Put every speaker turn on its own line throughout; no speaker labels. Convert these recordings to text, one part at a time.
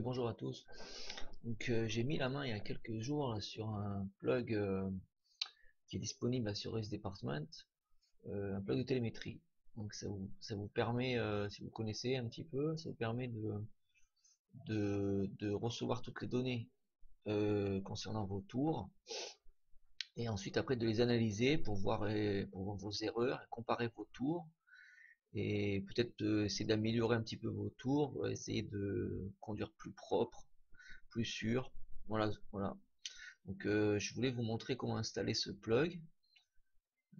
Bonjour à tous. Donc euh, j'ai mis la main il y a quelques jours sur un plug euh, qui est disponible sur S Department, euh, un plug de télémétrie. Donc ça vous, permet, si vous connaissez un petit peu, ça vous permet de, recevoir toutes les données concernant vos tours et ensuite après de les analyser pour voir, pour voir vos erreurs, comparer vos tours et peut-être euh, essayer d'améliorer un petit peu vos tours, essayer de conduire plus propre, plus sûr. Voilà, voilà. Donc euh, je voulais vous montrer comment installer ce plug.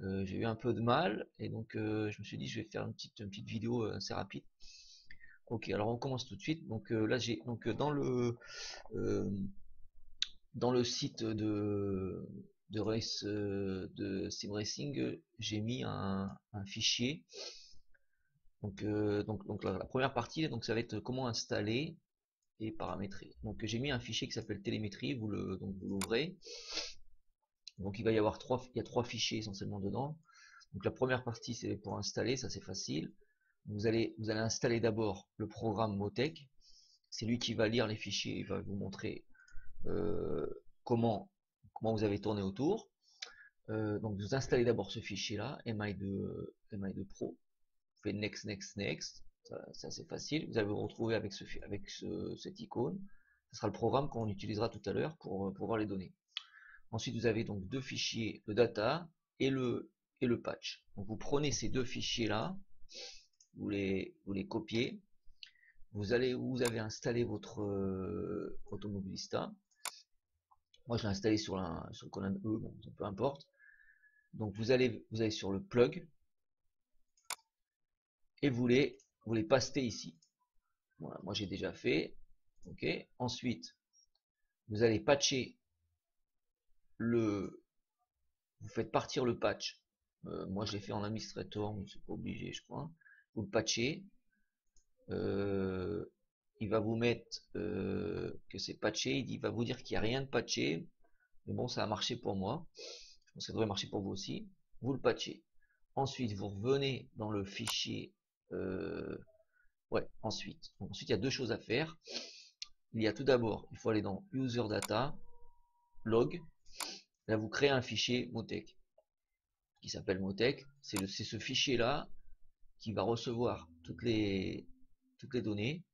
Euh, j'ai eu un peu de mal et donc je me suis dit je vais faire une petite, vidéo assez rapide. Ok, alors on commence tout de suite. Donc là j'ai donc dans le dans le site de de race de sim racing, j'ai mis un fichier. Donc euh, donc donc la, la première partie donc ça va être comment installer et paramétrer. Donc j'ai mis un fichier qui s'appelle télémétrie. Vous le donc vous l'ouvrez. Donc il va y avoir trois, il y a trois fichiers essentiellement dedans. Donc la première partie c'est pour installer, ça c'est facile. Vous allez, vous allez installer d'abord le programme Motec. C'est lui qui va lire les fichiers, il va vous montrer euh, comment, comment vous avez tourné autour. Euh, donc vous installez d'abord ce fichier là, MI2, MI2 Pro. Faites next, next, next. C'est facile. Vous allez vous retrouver avec, ce, avec ce, cette icône. Ce sera le programme qu'on utilisera tout à l'heure pour, voir les données. Ensuite, vous avez donc deux fichiers, le data et le, et le patch. Vous prenez ces deux fichiers là, vous les, vous les copiez, vous allez vous avez installé votre euh, Automobilista. Moi je l'ai installé sur, la, sur le colonne E, peu importe. Donc vous allez, vous allez sur le plug et vous les, vous les pastez ici. Moi j'ai déjà fait. Ok. Ensuite, vous allez patcher le, vous faites partir le patch. Euh, moi je l'ai fait en administrateur, mais c'est pas obligé je crois. Vous le patchez. Euh, il va vous mettre euh, que c'est patché, il va vous dire qu'il n'y a rien de patché, mais bon ça a marché pour moi, je pense que ça devrait marcher pour vous aussi, vous le patchez. Ensuite vous revenez dans le fichier, euh, ouais ensuite, ensuite il y a deux choses à faire, il y a tout d'abord, il faut aller dans user data, log, là vous créez un fichier Motec, qui s'appelle Motec, c'est ce fichier là qui va recevoir toutes les, données,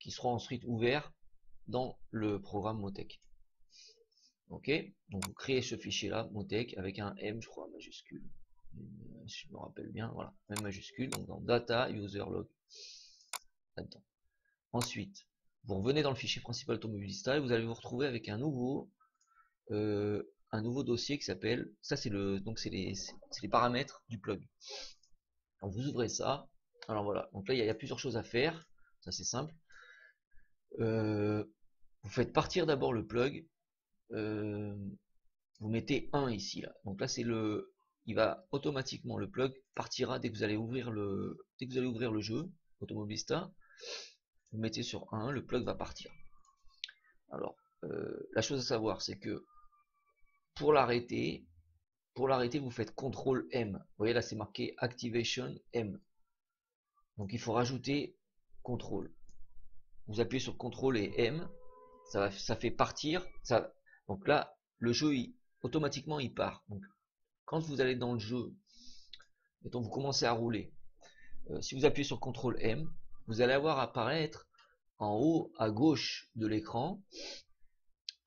qui seront ensuite ouverts dans le programme Motec. Ok, donc vous créez ce fichier là, Motec, avec un M, je crois, majuscule. Si je me rappelle bien, voilà, M majuscule, donc dans Data User Log. Là-dedans. Ensuite, vous revenez dans le fichier principal Automobilista et vous allez vous retrouver avec un nouveau, euh, un nouveau dossier qui s'appelle, ça c'est le, donc c'est les, les paramètres du plug. Vous ouvrez ça. Alors voilà, donc là il y, a plusieurs choses à faire, ça c'est simple. Euh, vous faites partir d'abord le plug. Euh, vous mettez 1 ici là. Donc là c'est le. Il va automatiquement le plug partira dès que vous allez ouvrir le. Dès que vous allez ouvrir le jeu, Automobilista. Vous mettez sur 1, le plug va partir. Alors, euh, la chose à savoir, c'est que pour l'arrêter, pour l'arrêter, vous faites CTRL M. Vous voyez là, c'est marqué Activation M. Donc il faut rajouter CTRL vous appuyez sur CTRL et M, ça, fait partir, ça, donc là, le jeu, automatiquement, il part. Donc, quand vous allez dans le jeu, mettons, vous commencez à rouler, euh, si vous appuyez sur CTRL M, vous allez avoir apparaître en haut à gauche de l'écran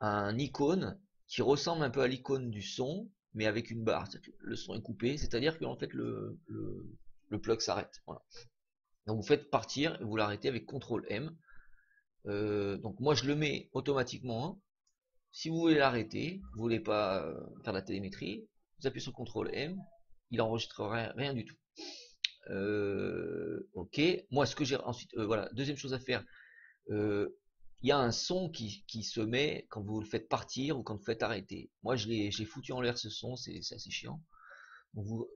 un icône qui ressemble un peu à l'icône du son, mais avec une barre. Le son est coupé, c'est-à-dire que en fait le, plug s'arrête. Donc vous faites partir et vous l'arrêtez avec CTRL M. Euh, donc moi je le mets automatiquement. Si vous voulez l'arrêter, vous voulez pas euh, faire la télémétrie, vous appuyez sur CTRL M, il enregistrera rien du tout. Euh, ok, moi ce que j'ai ensuite, euh, voilà, deuxième chose à faire, euh, il y a un son qui, se met quand vous le faites partir ou quand vous faites arrêter. Moi je l'ai foutu en l'air ce son, c'est assez chiant.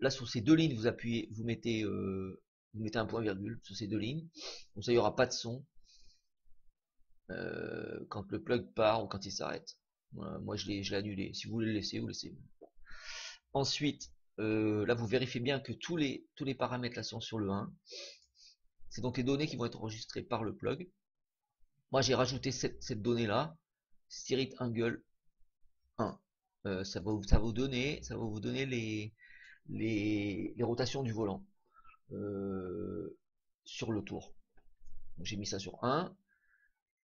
Là sur ces deux lignes, vous appuyez, vous mettez, un point virgule sur ces deux lignes, donc ça il n'y aura pas de son quand le plug part ou quand il s'arrête. Moi je l'ai annulé. Si vous voulez le laisser, vous laissez. Ensuite, euh, là vous vérifiez bien que tous les, tous les paramètres là sont sur le 1. C'est donc les données qui vont être enregistrées par le plug. moi j'ai rajouté cette, cette donnée là, Spirit Angle 1. Euh, ça, va, ça, va vous donner, ça va vous donner les, les, les rotations du volant euh, sur le tour. J'ai mis ça sur 1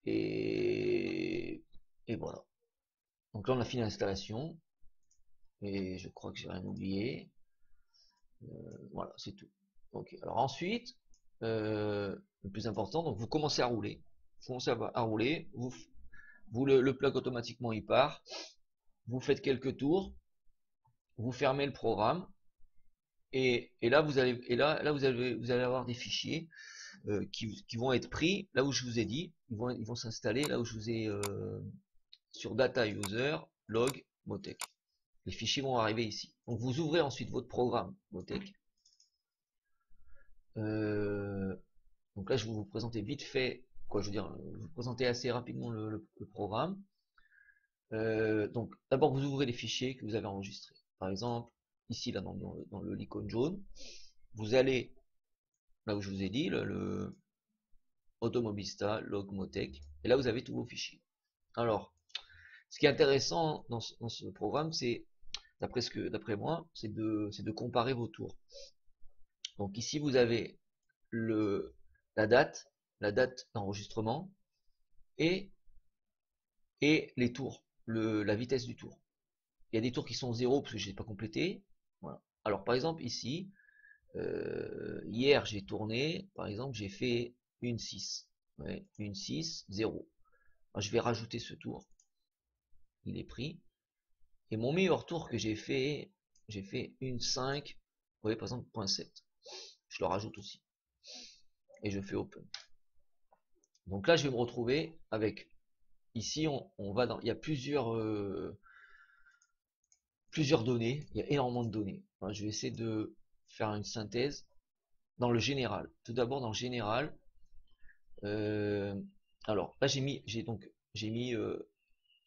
et, et voilà. Donc là on a fini l'installation et je crois que j'ai rien oublié. Euh, voilà, c'est tout. Alors ensuite, euh, le plus important, donc vous commencez à rouler. Vous commencez à, rouler. Vous, vous le, plug automatiquement il part. Vous faites quelques tours. Vous fermez le programme. Et, et là vous allez et là là vous allez vous allez avoir des fichiers euh, qui, qui, vont être pris là où je vous ai dit. Ils vont ils vont s'installer là où je vous ai sur data user log motec. Les fichiers vont arriver ici. Donc vous ouvrez ensuite votre programme Motec. Euh, donc là je vais vous présenter vite fait, quoi je veux dire, vous présenter assez rapidement le, programme. Euh, donc d'abord vous ouvrez les fichiers que vous avez enregistrés. Par exemple, ici là dans, dans, le l'icône jaune, vous allez là où je vous ai dit, le, le Automobista, Log Motec, et là vous avez tous vos fichiers. Alors, ce qui est intéressant dans ce programme, c'est d'après moi, c'est de, comparer vos tours. Donc ici vous avez la date, la date d'enregistrement et, les tours, la vitesse du tour. Il y a des tours qui sont 0 parce que je n'ai pas complété. Alors par exemple ici, euh, hier j'ai tourné, par exemple j'ai fait une 6. une 6, 0. je vais rajouter ce tour. Il est pris. Et mon meilleur tour que j'ai fait, j'ai fait une 5, vous voyez par exemple 0.7. Je le rajoute aussi. Et je fais open. Donc là, je vais me retrouver avec, ici, on, va dans, il y a plusieurs, euh, plusieurs données, il y a énormément de données. je vais essayer de faire une synthèse dans le général. Tout d'abord dans le général, euh, alors là j'ai mis, j'ai donc, j'ai mis, euh,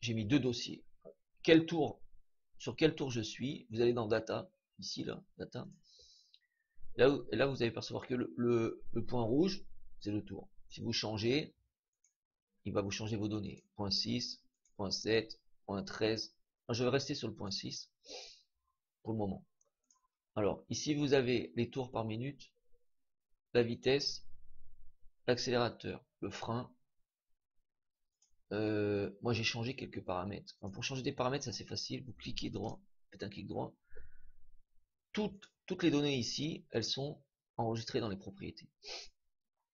j'ai mis deux dossiers. Quel tour sur quel tour je suis, vous allez dans data, ici là, data. Là, là vous allez percevoir que le, point rouge, c'est le tour. Si vous changez, il va vous changer vos données. Point 6, point 7, point 13. je vais rester sur le point 6 pour le moment. Alors, ici vous avez les tours par minute, la vitesse, l'accélérateur, le frein, euh, moi j'ai changé quelques paramètres. pour changer des paramètres, ça c'est facile. Vous cliquez droit, faites un clic droit. Toutes, les données ici, elles sont enregistrées dans les propriétés.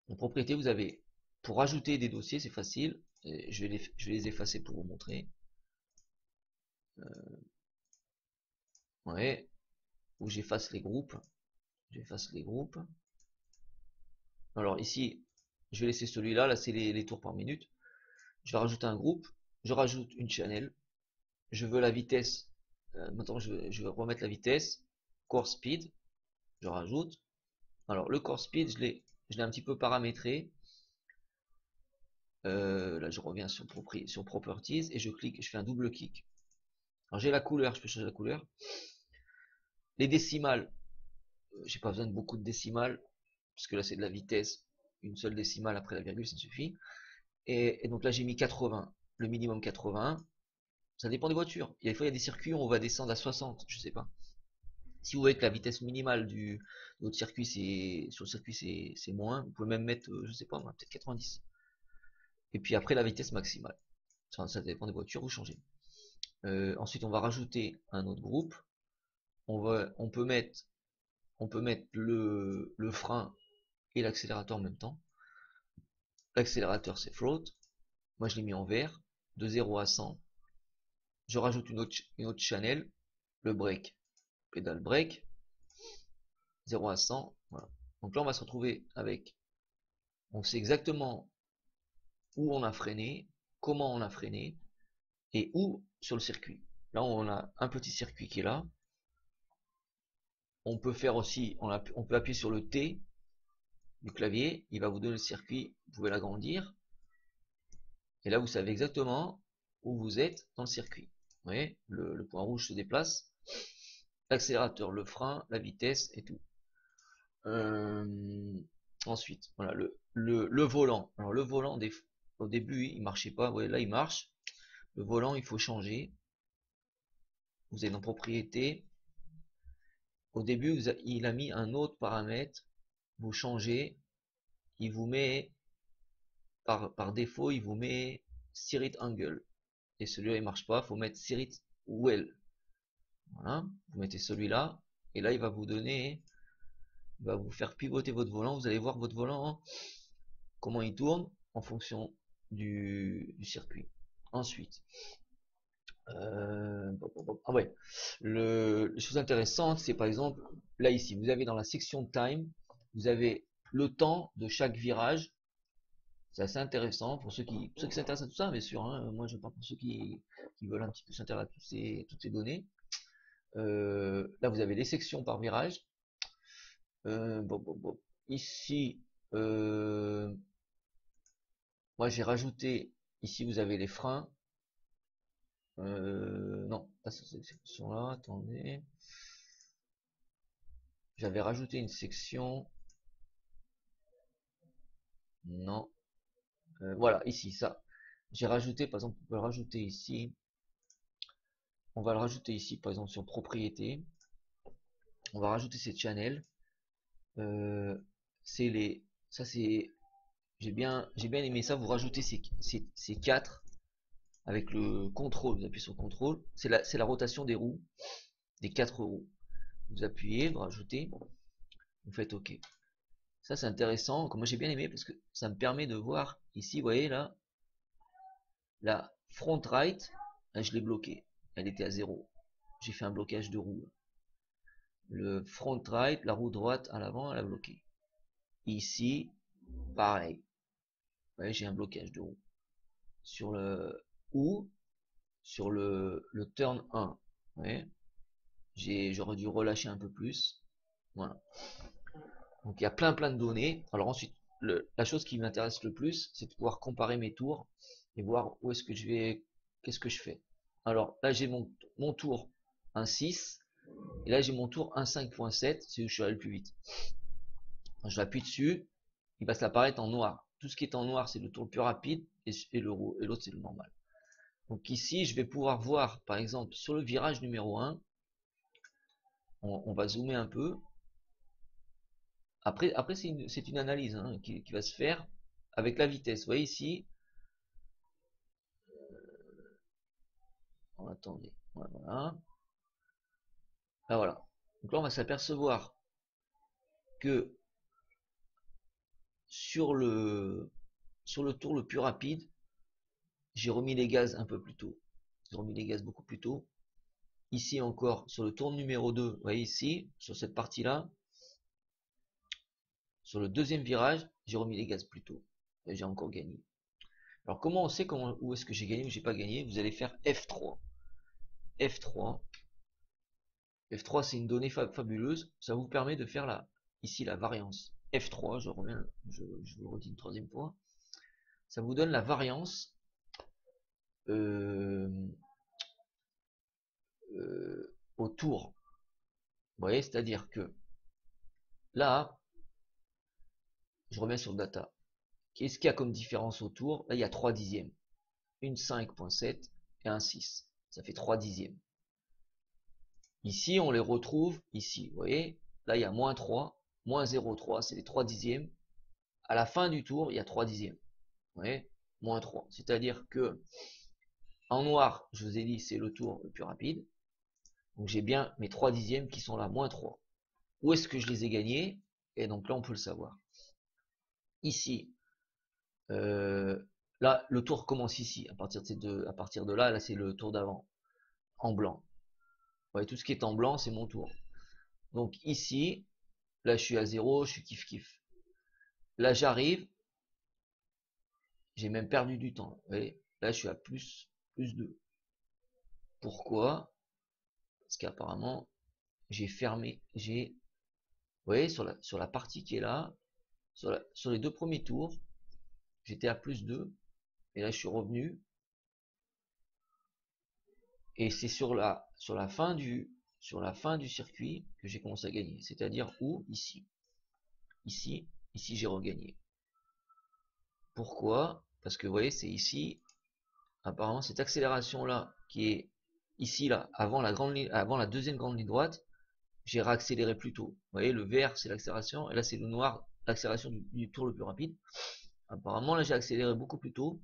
Vous avez, pour ajouter des dossiers, c'est facile. je, vais les, effacer pour vous montrer. Euh, j'efface les groupes. J'efface les groupes. Alors ici, je vais laisser celui-là. Là, c'est les tours par minute je vais rajouter un groupe, je rajoute une channel, je veux la vitesse, euh, maintenant je, vais remettre la vitesse, core speed, je rajoute, alors le core speed, je l'ai un petit peu paramétré, euh, là je reviens sur, sur properties et je clique, je fais un double clic. Alors j'ai la couleur, je peux changer la couleur. Les décimales, euh, j'ai pas besoin de beaucoup de décimales, puisque là c'est de la vitesse, une seule décimale après la virgule, ça suffit. Et, donc là, j'ai mis 80, le minimum 80. Ça dépend des voitures. Il y a, des fois, il y a des circuits où on va descendre à 60, je sais pas. Si vous voyez que la vitesse minimale du de votre circuit, c'est sur le circuit, c'est moins, vous pouvez même mettre, euh, je sais pas, peut-être 90. Et puis après, la vitesse maximale. Ça, dépend des voitures, vous changez. Euh, ensuite, on va rajouter un autre groupe. On, peut mettre, le frein et l'accélérateur en même temps. L'accélérateur c'est float. Moi je l'ai mis en vert. De 0 à 100. Je rajoute une autre, une autre channel. Le break. Pédale break. 0 à 100. Voilà. Donc là on va se retrouver avec. On sait exactement où on a freiné, comment on a freiné et où sur le circuit. Là on a un petit circuit qui est là. On peut faire aussi, on, on peut appuyer sur le T du clavier, il va vous donner le circuit, vous pouvez l'agrandir. Et là, vous savez exactement où vous êtes dans le circuit. Vous voyez, le, point rouge se déplace. L'accélérateur, le frein, la vitesse et tout. Euh, ensuite, voilà, le, le, volant. Alors le volant, au début il marchait pas, ouais, là il marche. Le volant il faut changer. Vous êtes en propriété. Au début il a mis un autre paramètre. Vous changez. Il vous met par, défaut il vous met Sirit Angle. Et celui-là il marche pas, faut mettre Sirit Well. Voilà, vous mettez celui-là, et là il va vous donner, il va vous faire pivoter votre volant. Vous allez voir votre volant, comment il tourne en fonction du, circuit. Ensuite, euh, ah ouais, le, les choses intéressantes, c'est par exemple, là ici, vous avez dans la section time, vous avez le temps de chaque virage. C'est assez intéressant pour ceux qui, ceux qui s'intéressent à tout ça, bien sûr. Hein. moi, je parle pour ceux qui, qui veulent un petit peu s'intéresser à toutes ces, toutes ces données. Euh, là, vous avez les sections par virage. Euh, bon, bon, bon. Ici, euh, moi j'ai rajouté, ici vous avez les freins. non, pas cette section-là, attendez. J'avais rajouté une section. Non. voilà, ici, ça. J'ai rajouté, par exemple, on peut le rajouter ici. On va le rajouter ici, par exemple, sur propriété. On va rajouter ces channels. Euh, c'est les, ça c'est, j'ai bien, j'ai bien aimé ça. Vous rajoutez ces, ces, quatre avec le contrôle. Vous appuyez sur contrôle. C'est la, c'est la rotation des roues, des quatre roues. Vous appuyez, vous rajoutez, vous faites OK. Ça c'est intéressant. Moi j'ai bien aimé parce que ça me permet de voir ici, vous voyez là, la front right, je l'ai bloqué elle était à 0. J'ai fait un blocage de roue. Le front right, la roue droite à l'avant, elle a bloqué. Ici, pareil. j'ai un blocage de roue. Sur le ou sur le, le turn 1. J'aurais dû relâcher un peu plus. Voilà. Donc il y a plein plein de données. Alors ensuite, la chose qui m'intéresse le plus, c'est de pouvoir comparer mes tours et voir où est-ce que je vais, qu'est-ce que je fais. Alors là, j'ai mon, mon tour 1.6. Et là, j'ai mon tour 1.5.7. C'est où je suis allé le plus vite. je l'appuie dessus. Il va s'apparaître en noir. Tout ce qui est en noir, c'est le tour le plus rapide. Et, et l'autre, c'est le normal. Donc ici, je vais pouvoir voir, par exemple, sur le virage numéro 1. On, va zoomer un peu. Après, après c'est une, analyse hein, qui, va se faire avec la vitesse. Vous voyez ici, attendez. Voilà. Ah, voilà. Donc là, on va s'apercevoir que sur le, sur le tour le plus rapide, j'ai remis les gaz un peu plus tôt. J'ai remis les gaz beaucoup plus tôt. Ici encore, sur le tour numéro 2, vous voyez ici, sur cette partie-là, sur le deuxième virage, j'ai remis les gaz plus tôt. J'ai encore gagné. Alors comment on sait comment, où est-ce que j'ai gagné ou j'ai pas gagné? Vous allez faire F3. F3. F3 c'est une donnée fabuleuse, ça vous permet de faire la, ici la variance. F3, je reviens, je, vous redis une troisième fois, ça vous donne la variance euh, euh, au tour. Vous voyez, c'est-à-dire que là, je reviens sur data. Qu'est-ce qu'il y a comme différence au tour Là, il y a 3 dixièmes. Une 5.7 et un 6 ça fait 3 dixièmes. Ici, on les retrouve ici. Vous voyez, là, il y a moins 3, moins 0,3, c'est les 3 dixièmes. À la fin du tour, il y a 3 dixièmes. Vous voyez, moins 3. C'est-à-dire que en noir, je vous ai dit, c'est le tour le plus rapide. Donc j'ai bien mes 3 dixièmes qui sont là, moins 3. Où est-ce que je les ai gagnés? Et donc là, on peut le savoir. Ici, euh, Là, le tour commence ici. À partir de, partir de là, là c'est le tour d'avant. En blanc. Tout ce qui est en blanc, c'est mon tour. Donc ici, là je suis à 0, je suis kiff kiff. Là j'arrive. J'ai même perdu du temps. là je suis à plus, plus 2. Pourquoi? Parce qu'apparemment, j'ai fermé, j'ai, vous voyez, sur la, sur la partie qui est là, sur, les deux premiers tours, j'étais à plus 2, et là, je suis revenu. Et c'est sur la, fin du, circuit que j'ai commencé à gagner. C'est-à-dire où? Ici. Ici. Ici, j'ai regagné. Pourquoi? Parce que vous voyez, c'est ici, apparemment cette accélération là, qui est ici là, avant la avant la deuxième grande ligne droite, j'ai réaccéléré plus tôt. Vous voyez, le vert c'est l'accélération, et là c'est le noir, l'accélération du, tour le plus rapide. Apparemment là j'ai accéléré beaucoup plus tôt.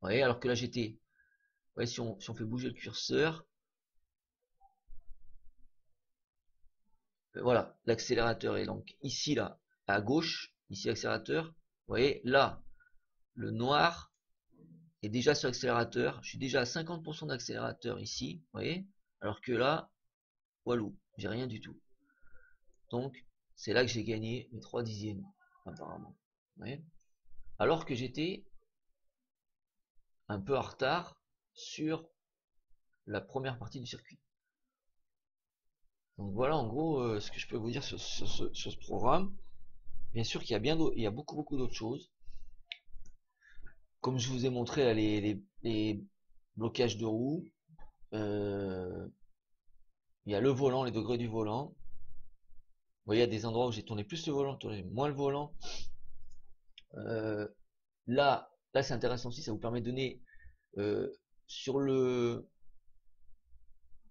Vous voyez, alors que là j'étais, voyez, si on, si on fait bouger le curseur, euh, voilà, l'accélérateur est donc ici là, à gauche, ici l'accélérateur, vous voyez, là, le noir est déjà sur l'accélérateur. Je suis déjà à 50% d'accélérateur ici, vous voyez, alors que là, walou, j'ai rien du tout. Donc, c'est là que j'ai gagné mes 3 dixièmes, apparemment. Alors que j'étais un peu en retard sur la première partie du circuit. Donc voilà en gros euh, ce que je peux vous dire sur, ce programme. Bien sûr qu'il y a bien il y a beaucoup beaucoup d'autres choses comme je vous ai montré les, blocages de roues, euh, il y a le volant, les degrés du volant. Voyez, il y a des endroits où j'ai tourné plus le volant, tourné moins le volant. Euh, là, là c'est intéressant aussi, ça vous permet de donner euh, sur le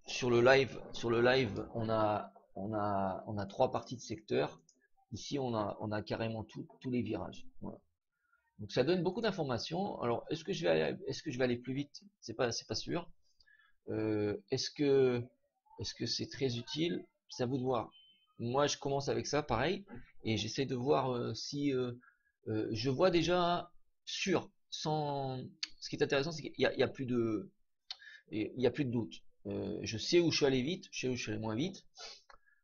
sur le live, sur le live, on a on a on a trois parties de secteur. Ici, on a on a carrément tous les virages. Donc ça donne beaucoup d'informations. Alors est-ce que je vais aller, est-ce que je vais aller plus vite? C'est pas c'est pas sûr. Euh, est-ce que est-ce que c'est très utile? C'est à vous de voir. Moi je commence avec ça pareil et j'essaie de voir euh, si euh, je vois déjà sûr sans. Ce qui est intéressant c'est qu'il y, a plus de il y a plus de doute. je sais où je suis allé vite, je sais où je suis allé moins vite.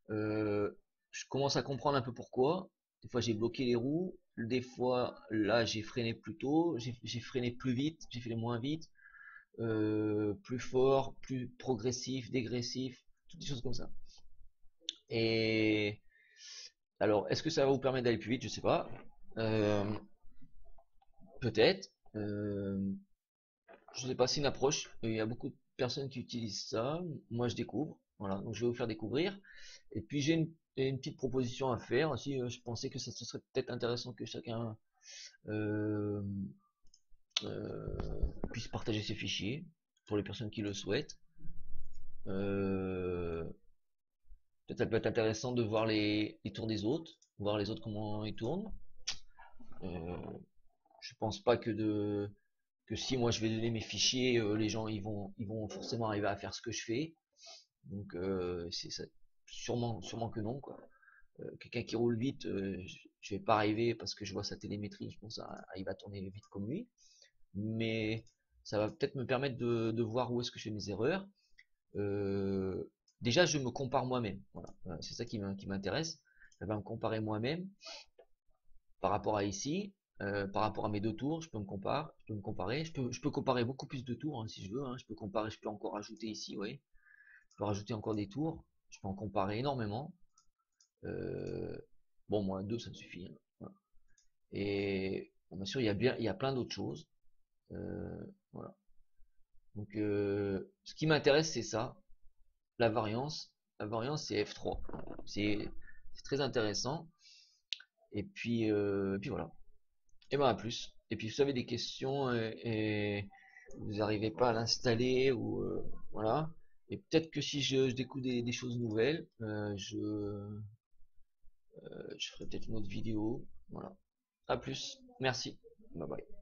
je commence à comprendre un peu pourquoi. Des fois j'ai bloqué les roues, des fois, là, j'ai freiné plus tôt, j'ai freiné plus vite, j'ai fait moins vite, euh, plus fort, plus progressif, dégressif, toutes des choses comme ça. Et alors, est-ce que ça va vous permettre d'aller plus vite? Je sais pas. Euh, peut-être. Euh, je sais pas, c'est une approche. Il y a beaucoup de personnes qui utilisent ça. Moi, je découvre. Voilà, donc je vais vous faire découvrir. Et puis j'ai une petite proposition à faire. Si euh, je pensais que ça, serait peut-être intéressant que chacun euh, puisse partager ses fichiers pour les personnes qui le souhaitent. Peut-être ça peut être intéressant de voir les, tours des autres, voir les autres comment ils tournent. je pense pas que de que si moi je vais donner mes fichiers, les gens ils vont ils vont forcément arriver à faire ce que je fais. Donc c'est ça sûrement, sûrement que non. Quoi. Euh, quelqu'un qui roule vite, euh, je vais pas arriver parce que je vois sa télémétrie, je pense qu'il va tourner vite comme lui. Mais ça va peut-être me permettre de, voir où est-ce que je fais mes erreurs. Euh, déjà, je me compare moi-même. Voilà, c'est ça qui m'intéresse. Je vais me comparer moi-même par rapport à ici, par rapport à mes deux tours. Je peux me comparer, je peux me comparer. Je peux, comparer beaucoup plus de tours hein, si je veux. Hein. Je peux comparer, je peux encore ajouter ici. Je peux rajouter encore des tours. Je peux en comparer énormément. Euh, bon, moi, deux, ça me suffit. Hein. Et bien sûr, il y a bien, il y a plein d'autres choses. Euh, voilà. Donc, euh, ce qui m'intéresse, c'est ça, la variance. La variance, c'est F3. C'est très intéressant. Et puis, et puis voilà. Et ben à plus. Et puis, vous avez des questions et, vous n'arrivez pas à l'installer ou voilà. Et peut-être que si je, découvre des, choses nouvelles, euh, je, euh, je ferai peut-être une autre vidéo. Voilà. À plus. Merci. Bye bye.